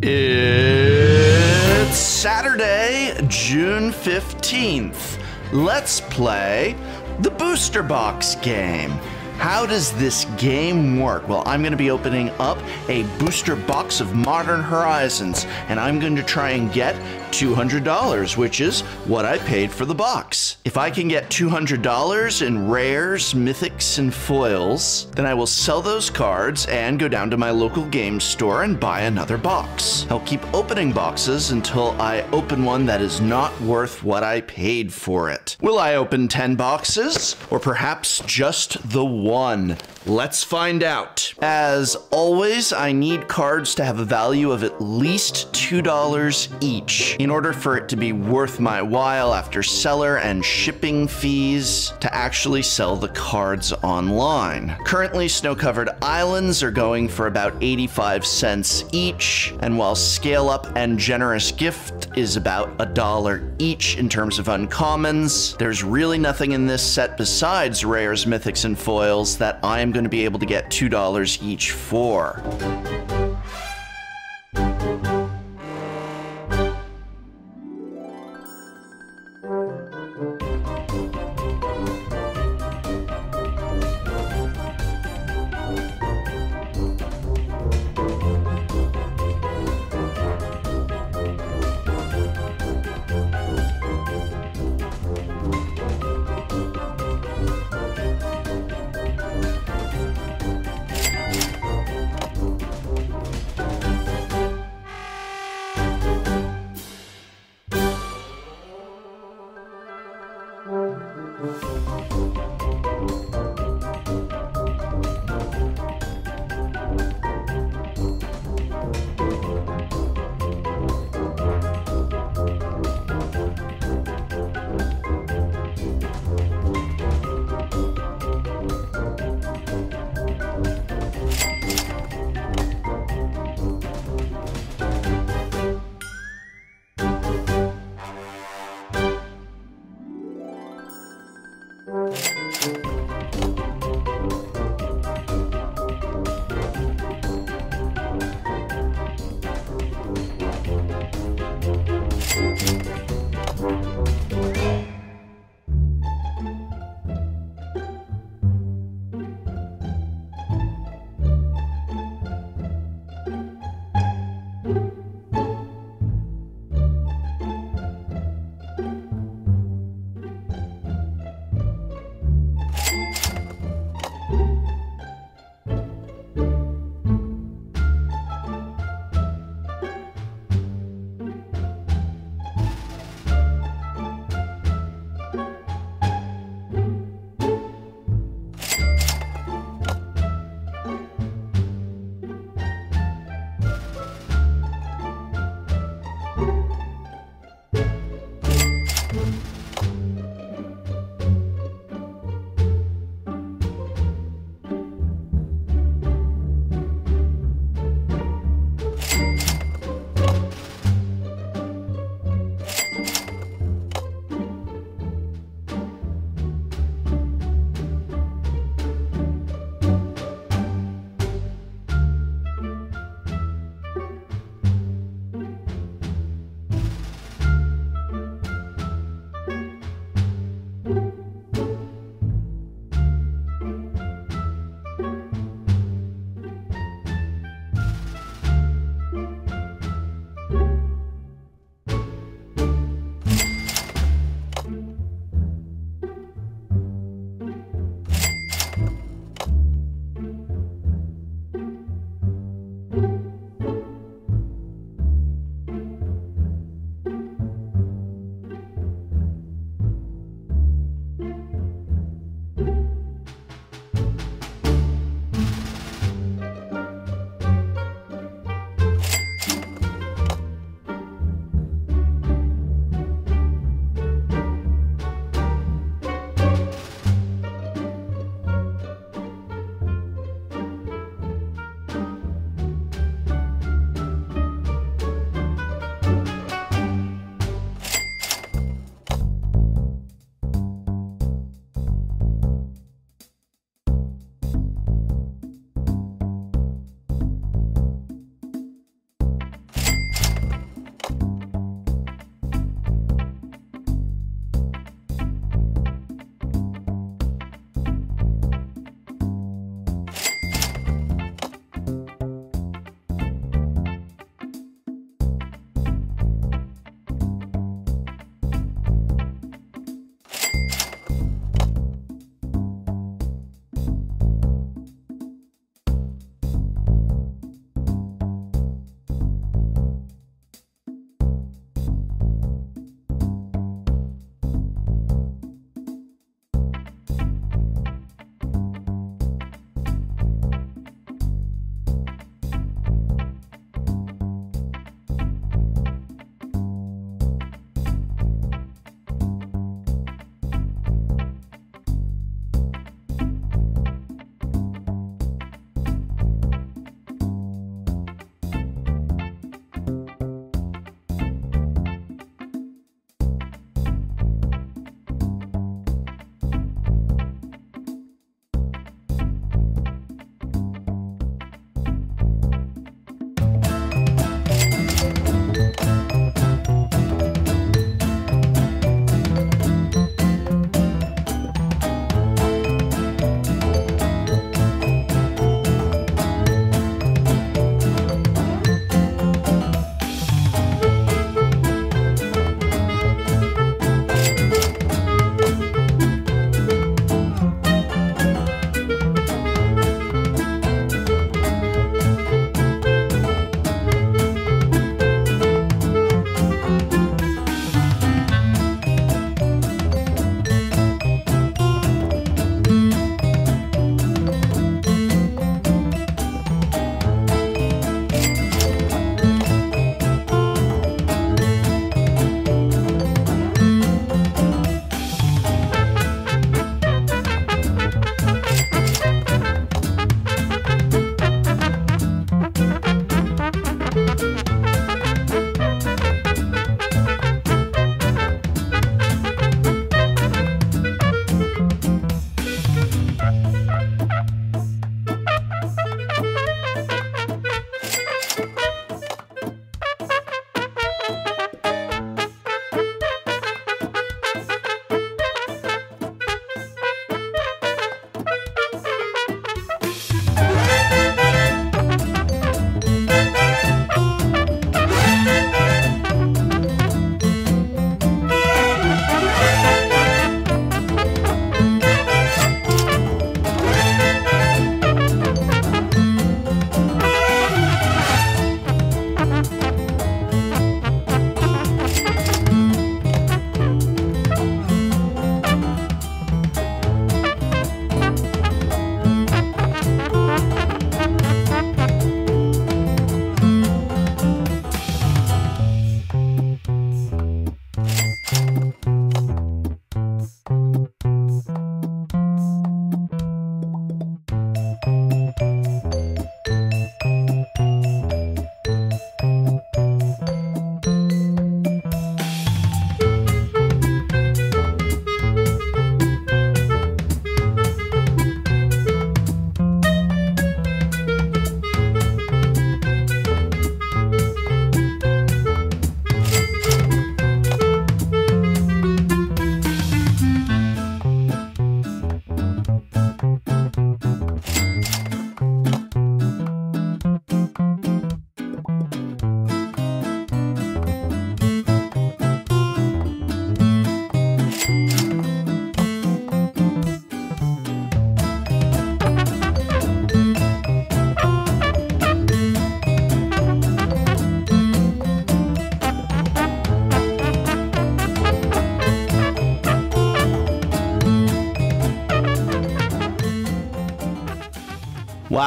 It's Saturday, June 15th. Let's play the Booster Box game. How does this game work? Well, I'm going to be opening up a booster box of Modern Horizons, and I'm going to try and get $200, which is what I paid for the box. If I can get $200 in rares, mythics, and foils, then I will sell those cards and go down to my local game store and buy another box. I'll keep opening boxes until I open one that is not worth what I paid for it. Will I open 10 boxes? Or perhaps just the one? Let's find out. As always, I need cards to have a value of at least $2 each in order for it to be worth my while after seller and shipping fees to actually sell the cards online. Currently, snow-covered islands are going for about 85 cents each, and while scale up and generous gift is about a dollar each in terms of uncommons, there's really nothing in this set besides rares, mythics, and foils that I am going to be able to get $2 each for.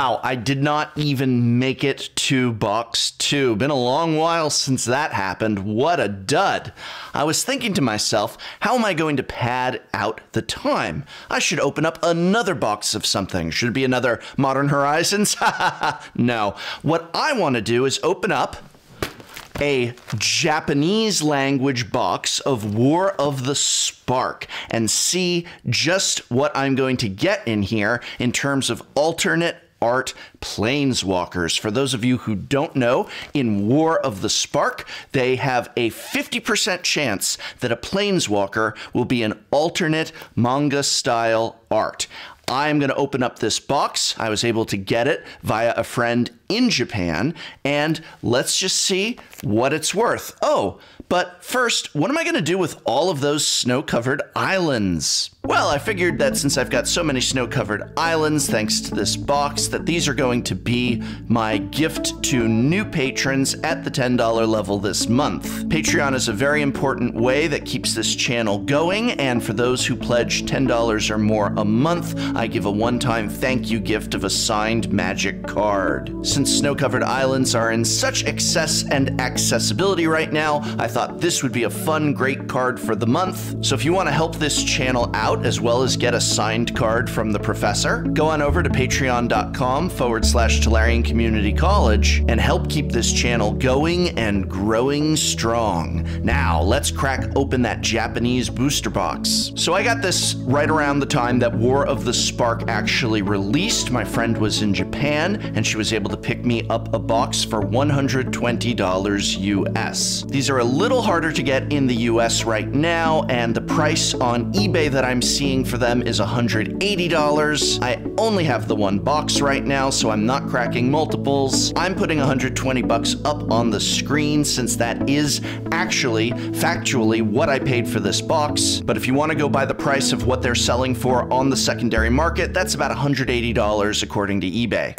Wow, I did not even make it to box two. Been a long while since that happened. What a dud. I was thinking to myself, how am I going to pad out the time? I should open up another box of something. Should it be another Modern Horizons? no. What I want to do is open up a Japanese language box of War of the Spark and see just what I'm going to get in here in terms of alternate art planeswalkers. For those of you who don't know, in War of the Spark, they have a 50% chance that a planeswalker will be an alternate manga style art. I'm going to open up this box. I was able to get it via a friend in Japan, and let's just see what it's worth. Oh, but first, what am I going to do with all of those snow covered islands? Well, I figured that since I've got so many snow covered islands thanks to this box, that these are going to be my gift to new patrons at the $10 level this month. Patreon is a very important way that keeps this channel going, and for those who pledge $10 or more a month, I give a one time thank you gift of a signed magic card. Since snow covered islands are in such excess and accessibility right now, I thought this would be a fun, great card for the month. So if you want to help this channel out, as well as get a signed card from the professor, go on over to patreon.com forward slash Tolarian Community College and help keep this channel going and growing strong. Now, let's crack open that Japanese booster box. So I got this right around the time that War of the Spark actually released. My friend was in Japan and she was able to pick me up a box for $120 US. These are a little harder to get in the US right now, and the price on eBay that I'm seeing for them is $180. I only have the one box right now, so I'm not cracking multiples. I'm putting 120 bucks up on the screen since that is actually factually what I paid for this box. But if you want to go by the price of what they're selling for on the secondary market, that's about $180 according to eBay.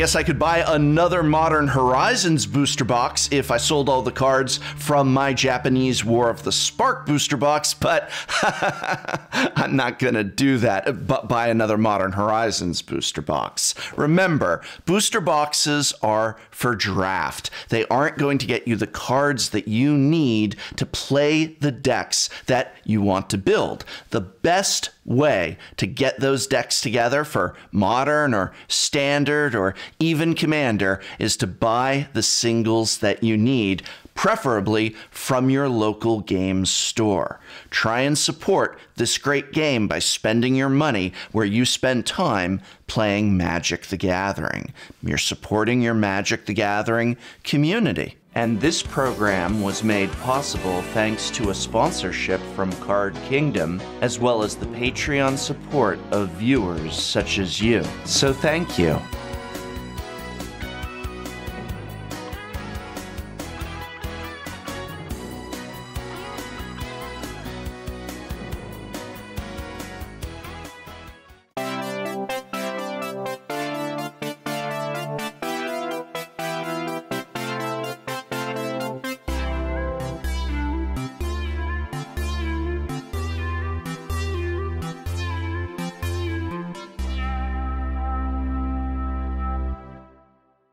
Guess I could buy another Modern Horizons booster box if I sold all the cards from my Japanese War of the Spark booster box, but I'm not gonna do that, but buy another Modern Horizons booster box. Remember, booster boxes are for draft. They aren't going to get you the cards that you need to play the decks that you want to build. The best way to get those decks together for modern or standard or even commander is to buy the singles that you need, preferably from your local game store. Try and support this great game by spending your money where you spend time playing Magic the Gathering. You're supporting your Magic the Gathering community. And this program was made possible thanks to a sponsorship from Card Kingdom, as well as the Patreon support of viewers such as you. So thank you.